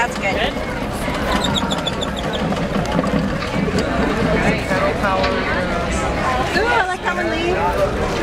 that's good. good? Ooh, I like that one, Lee.